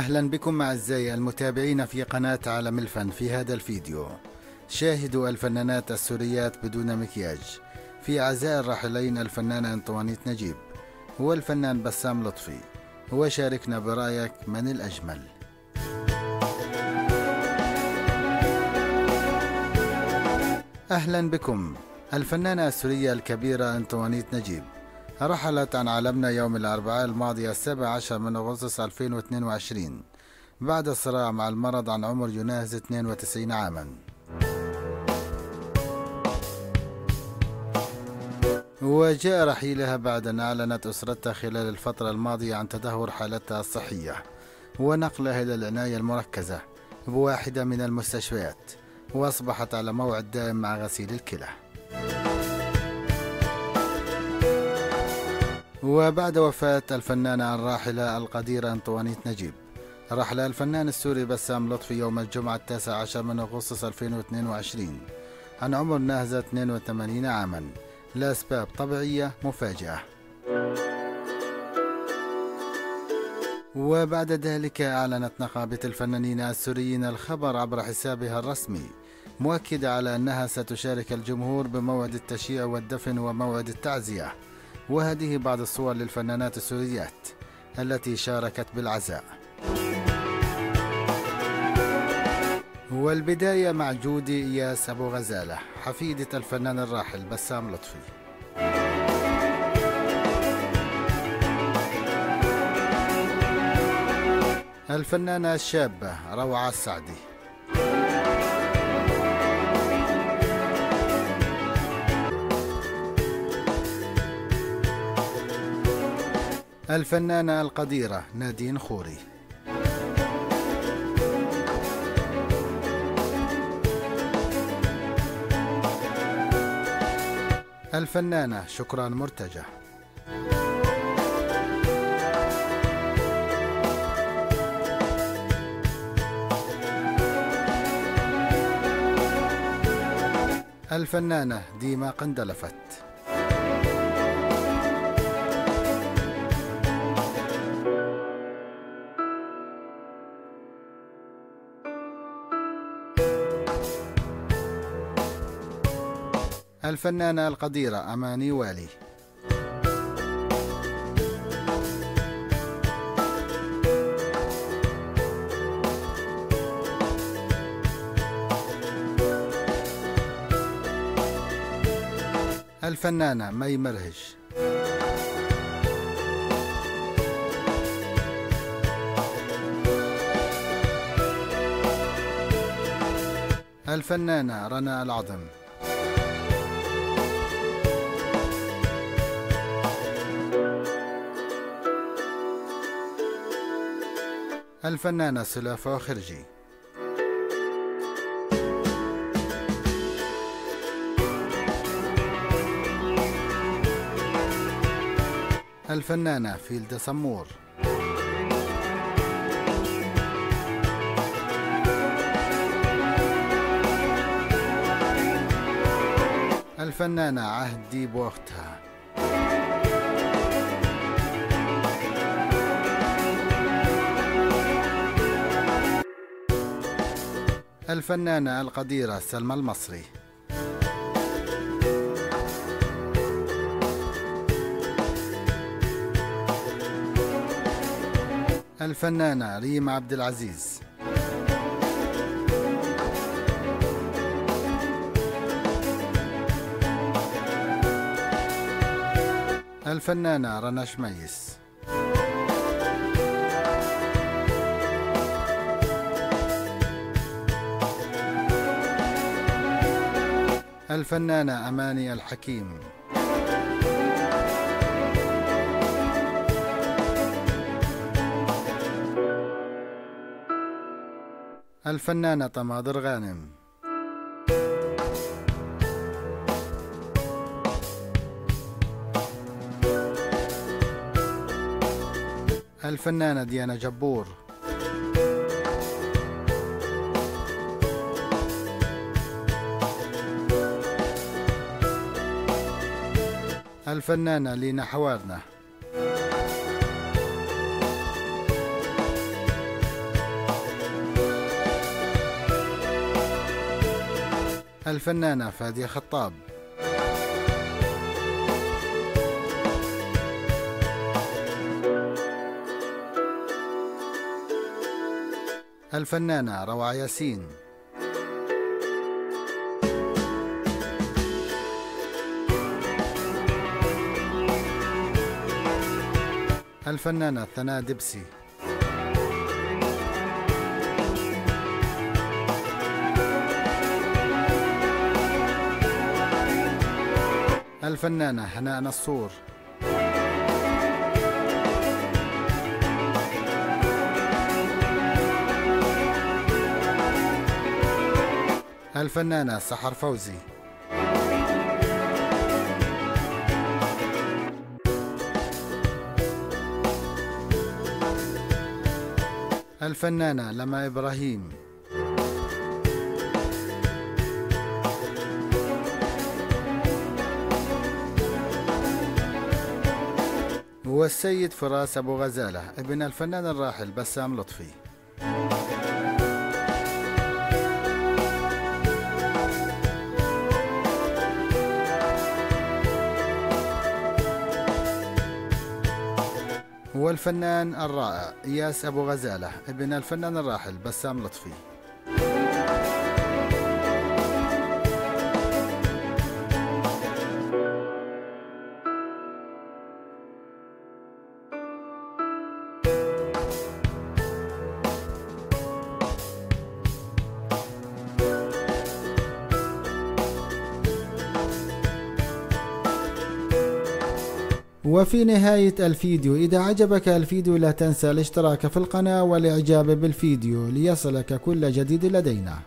أهلا بكم أعزائي المتابعين في قناة عالم الفن في هذا الفيديو. شاهدوا الفنانات السوريات بدون مكياج. في عزاء الراحلين الفنان أنطوانيت نجيب. والفنان بسام لطفي. وشاركنا برأيك من الأجمل. أهلا بكم. الفنانة السورية الكبيرة أنطوانيت نجيب. رحلت عن عالمنا يوم الأربعاء الماضي السابع عشر من أغسطس 2022 بعد الصراع مع المرض عن عمر يناهز 92 عاما. وجاء رحيلها بعد أن أعلنت أسرتها خلال الفترة الماضية عن تدهور حالتها الصحية ونقلها إلى العناية المركزة بواحدة من المستشفيات وأصبحت على موعد دائم مع غسيل الكلى. وبعد وفاة الفنانة الراحلة القديرة أنطوانيت نجيب. رحل الفنان السوري بسام لطفي يوم الجمعة التاسع عشر من أغسطس 2022 عن عمر ناهزة 82 عاما. لأسباب طبيعية مفاجئة وبعد ذلك أعلنت نقابة الفنانين السوريين الخبر عبر حسابها الرسمي مؤكدة على أنها ستشارك الجمهور بموعد التشييع والدفن وموعد التعزية. وهذه بعض الصور للفنانات السوريات التي شاركت بالعزاء. والبداية مع جودي إياس أبو غزالة حفيدة الفنان الراحل بسام لطفي. الفنانة الشابة روعة السعدي. الفنانة القديرة نادين خوري. الفنانة شكران مرتجى الفنانة ديما قندلفت. الفنانة القديرة أماني والي. الفنانة مي مرهش الفنانة رنا العظم. الفنانة سلافة خرجي. الفنانة فيلدا سمور. الفنانة عهد ديب وقتها الفنانة القديرة سلمى المصري. الفنانة ريم عبد العزيز. الفنانة رنا شميس. الفنانة أماني الحكيم. الفنانة طماطر غانم. الفنانة ديانا جبور. الفنانة لينا حوارنا. الفنانة فادية خطاب. الفنانة روعة ياسين. الفنانة ثناء دبسي. الفنانة هناء نصور. الفنانة سحر فوزي. الفنانة لما إبراهيم. والسيد فراس أبو غزالة ابن الفنان الراحل بسام لطفي. والفنان الرائع إياس أبو غزالة ابن الفنان الراحل بسام لطفي. وفي نهاية الفيديو إذا عجبك الفيديو لا تنسى الاشتراك في القناة والإعجاب بالفيديو ليصلك كل جديد لدينا.